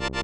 you